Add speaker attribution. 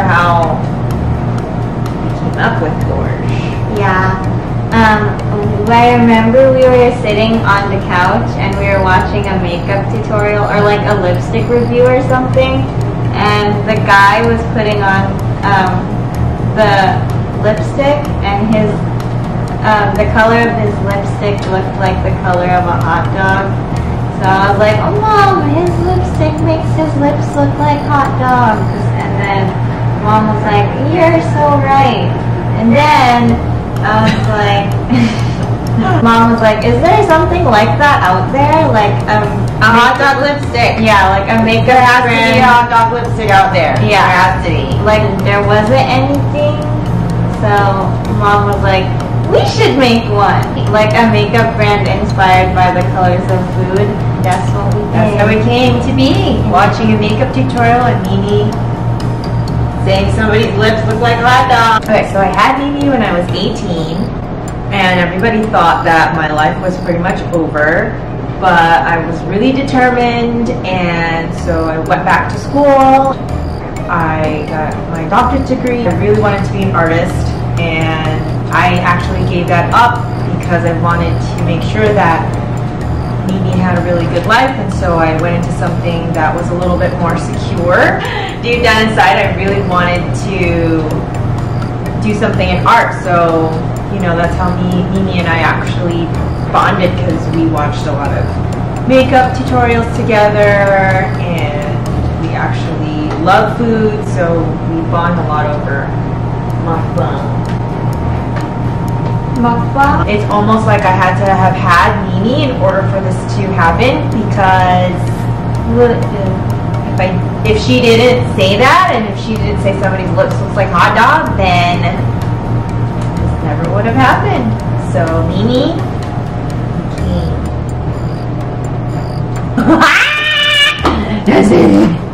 Speaker 1: how we came up with Gorjue.
Speaker 2: Yeah. Um, I remember we were sitting on the couch and we were watching a makeup tutorial or like a lipstick review or something, and the guy was putting on um, the lipstick and his um, the color of his lipstick looked like the color of a hot dog. So I was like, oh mom, his lipstick makes his lips look like hot dogs. And then mom was like, you're so right. And then I was like, mom was like, is there something like that out there? Like um,
Speaker 1: A hot dog lipstick.
Speaker 2: Yeah, like a makeup
Speaker 1: There has to be a hot dog lipstick out there.
Speaker 2: Yeah.
Speaker 1: There has to be.
Speaker 2: like there wasn't anything. So mom was like, we should make one. Like a makeup brand inspired by the colors of food. That's what we.
Speaker 1: That's how it came to be. Watching a makeup tutorial and Mimi saying somebody's lips look like hot dogs. Okay, so I had Mimi when I was 18, and everybody thought that my life was pretty much over. But I was really determined, and so I went back to school. I got my doctorate degree. I really wanted to be an artist, and I actually gave that up because I wanted to make sure that Mimi had a really good life, and so I went into something that was a little bit more secure. Deep down inside, I really wanted to do something in art, so you know that's how me, Mimi and I actually bonded because we watched a lot of makeup tutorials together, and we actually love food, so we bond a lot over mukbang.
Speaker 2: Mukbang?
Speaker 1: It's almost like I had to have had Mimi in order for this to happen because if I if she didn't say that and if she didn't say somebody's lips looks like hot dog, then this never would have happened. So Mimi became That's it.